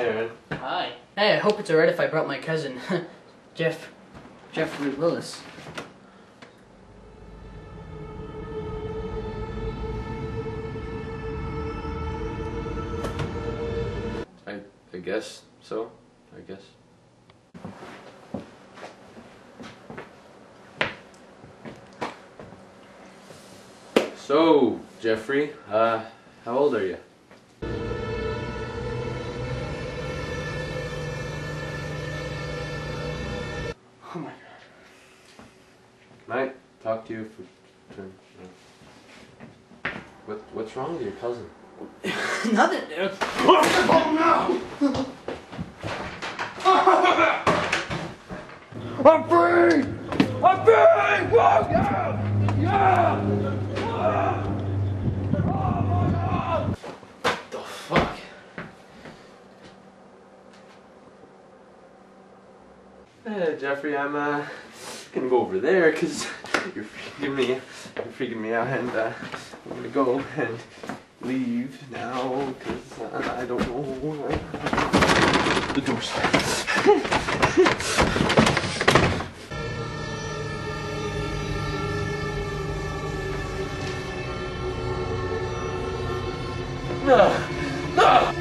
Hey, I hope it's alright if I brought my cousin, Jeff, Jeffrey Willis. I, I guess so. I guess. So, Jeffrey, uh, how old are you? Oh my Can I talk to you for turn? no. What What's wrong with your cousin? Nothing, dude. Oh no! I'm free! I'm free! Whoa, yeah! Yeah! Hey, Jeffrey, I'm uh gonna go over there because you're freaking me, you're freaking me out, and uh, I'm gonna go and leave now because uh, I don't know the doors. no, no.